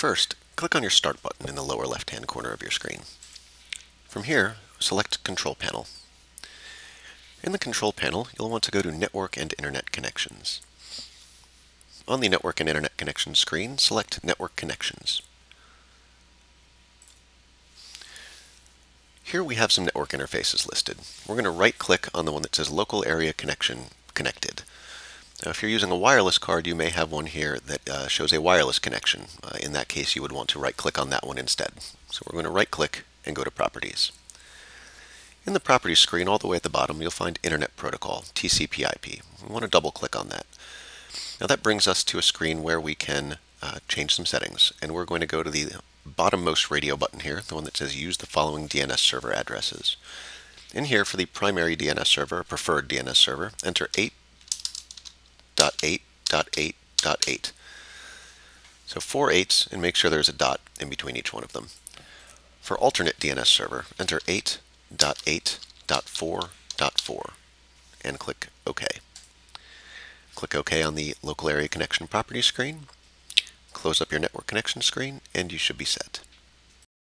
First, click on your Start button in the lower left-hand corner of your screen. From here, select Control Panel. In the Control Panel, you'll want to go to Network and Internet Connections. On the Network and Internet Connections screen, select Network Connections. Here we have some network interfaces listed. We're going to right-click on the one that says Local Area Connection Connected. Now, if you're using a wireless card, you may have one here that uh, shows a wireless connection. Uh, in that case, you would want to right-click on that one instead. So we're going to right-click and go to Properties. In the Properties screen, all the way at the bottom, you'll find Internet Protocol, TCP/IP. We want to double-click on that. Now that brings us to a screen where we can uh, change some settings, and we're going to go to the bottommost radio button here, the one that says Use the following DNS server addresses. In here, for the primary DNS server, preferred DNS server, enter 8 8.8.8.8. So four eights, and make sure there's a dot in between each one of them. For alternate DNS server, enter 8.8.4.4 and click OK. Click OK on the local area connection properties screen. Close up your network connection screen, and you should be set.